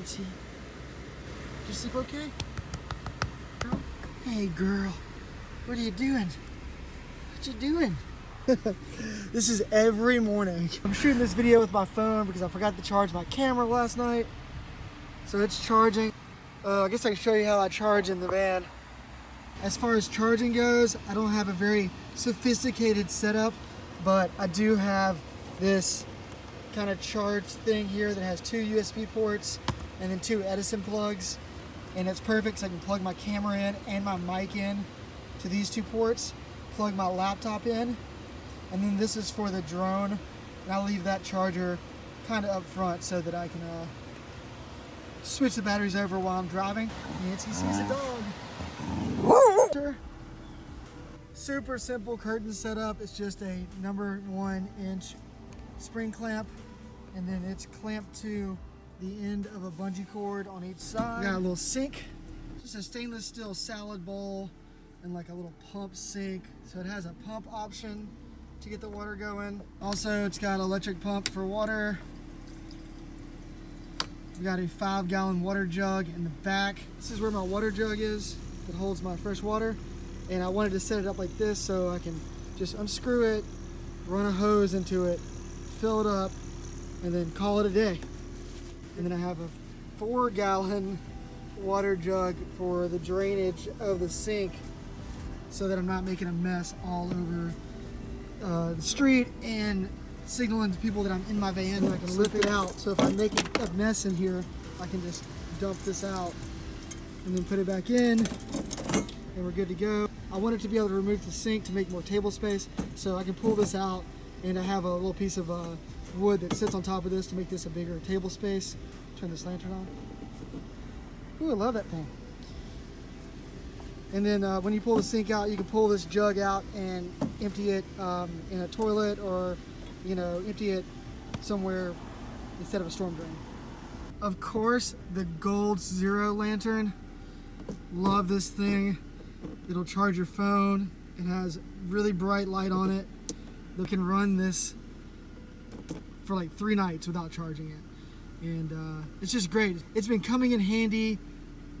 Did you sleep okay? No? Hey, girl. What are you doing? What you doing? this is every morning. I'm shooting this video with my phone because I forgot to charge my camera last night. So it's charging. Uh, I guess I can show you how I charge in the van. As far as charging goes, I don't have a very sophisticated setup, but I do have this kind of charge thing here that has two USB ports and then two Edison plugs. And it's perfect so I can plug my camera in and my mic in to these two ports, plug my laptop in, and then this is for the drone. And I'll leave that charger kind of up front so that I can uh, switch the batteries over while I'm driving. Nancy sees a dog. Super simple curtain setup. It's just a number one inch spring clamp and then it's clamped to the end of a bungee cord on each side. Got a little sink, just a stainless steel salad bowl and like a little pump sink. So it has a pump option to get the water going. Also, it's got an electric pump for water. We got a five gallon water jug in the back. This is where my water jug is that holds my fresh water. And I wanted to set it up like this so I can just unscrew it, run a hose into it, fill it up, and then call it a day. And then I have a four gallon water jug for the drainage of the sink so that I'm not making a mess all over uh, the street and signaling to people that I'm in my van and I can lift it out. So if I make a mess in here, I can just dump this out and then put it back in and we're good to go. I wanted to be able to remove the sink to make more table space so I can pull this out and I have a little piece of uh, wood that sits on top of this to make this a bigger table space. Turn this lantern on. Ooh, I love that thing. And then uh, when you pull the sink out, you can pull this jug out and empty it um, in a toilet or, you know, empty it somewhere instead of a storm drain. Of course, the Goal Zero lantern. Love this thing. It'll charge your phone. It has really bright light on it that can run this for like three nights without charging it. And uh, it's just great. It's been coming in handy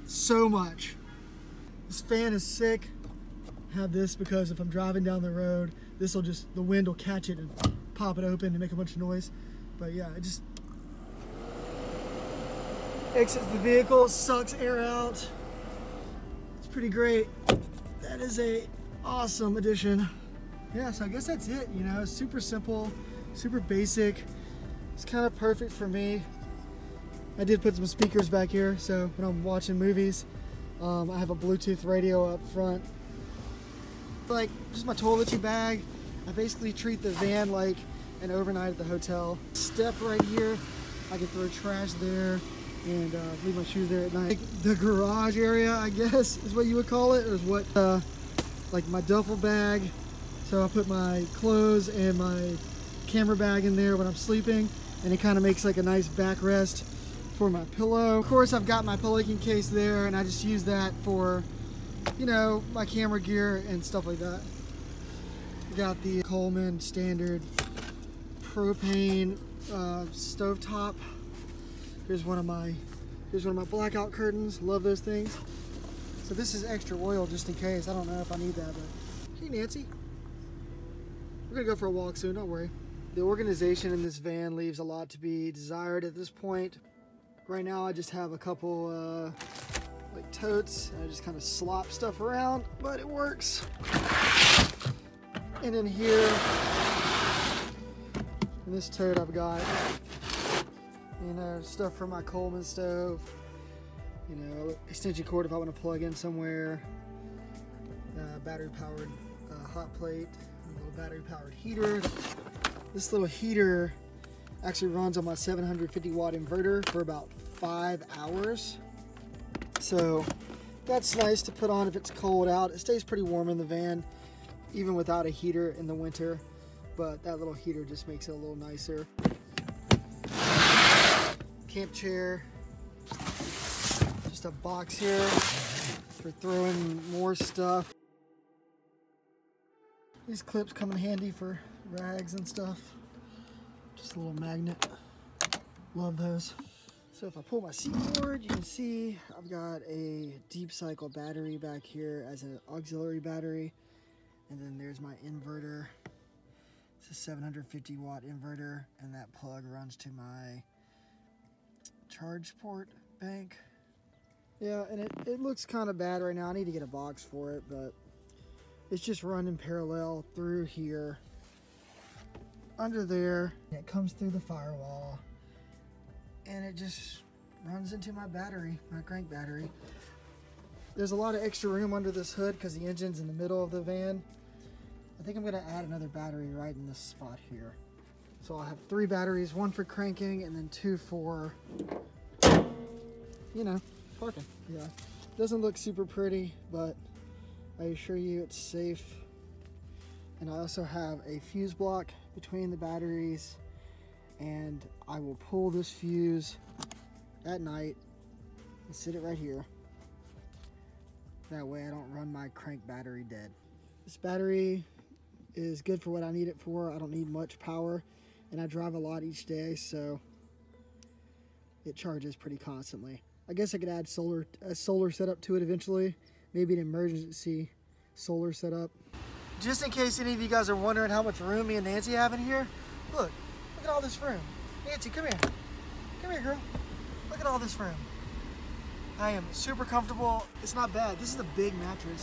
so much. This fan is sick. Have this because if I'm driving down the road, this will just, the wind will catch it and pop it open and make a bunch of noise. But yeah, it just exits the vehicle, sucks air out. It's pretty great. That is a awesome addition. Yeah, so I guess that's it, you know, super simple, super basic. It's kind of perfect for me. I did put some speakers back here, so when I'm watching movies, um, I have a Bluetooth radio up front. Like, just my toiletry bag. I basically treat the van like an overnight at the hotel. Step right here, I can throw trash there and uh, leave my shoes there at night. The garage area, I guess, is what you would call it, or is what, uh, like my duffel bag. So I put my clothes and my camera bag in there when I'm sleeping and it kind of makes like a nice backrest for my pillow. Of course, I've got my pelican case there and I just use that for, you know, my camera gear and stuff like that. Got the Coleman standard propane uh, stove top. Here's one of my here's one of my blackout curtains. Love those things. So this is extra oil just in case. I don't know if I need that, but hey Nancy. We're gonna go for a walk soon, don't worry. The organization in this van leaves a lot to be desired at this point. Right now I just have a couple uh, like totes and I just kind of slop stuff around, but it works. And in here, in this tote I've got, you know, stuff for my Coleman stove, you know, extension cord if I want to plug in somewhere, uh, battery powered uh, hot plate, a little battery powered heater. This little heater actually runs on my 750 watt inverter for about five hours. So that's nice to put on if it's cold out. It stays pretty warm in the van, even without a heater in the winter. But that little heater just makes it a little nicer. Camp chair. Just a box here for throwing more stuff. These clips come in handy for rags and stuff. Just a little magnet. Love those. So if I pull my seat forward, you can see I've got a deep cycle battery back here as an auxiliary battery. And then there's my inverter. It's a 750 watt inverter and that plug runs to my charge port bank. Yeah, and it, it looks kind of bad right now. I need to get a box for it, but it's just running parallel through here, under there. It comes through the firewall, and it just runs into my battery, my crank battery. There's a lot of extra room under this hood because the engine's in the middle of the van. I think I'm gonna add another battery right in this spot here. So I'll have three batteries, one for cranking and then two for, you know, parking. Yeah, doesn't look super pretty, but I assure you it's safe. And I also have a fuse block between the batteries and I will pull this fuse at night and sit it right here. That way I don't run my crank battery dead. This battery is good for what I need it for. I don't need much power and I drive a lot each day so it charges pretty constantly. I guess I could add solar a solar setup to it eventually, maybe an emergency solar setup. Just in case any of you guys are wondering how much room me and Nancy have in here, look, look at all this room. Nancy, come here. Come here, girl. Look at all this room. I am super comfortable. It's not bad. This is a big mattress.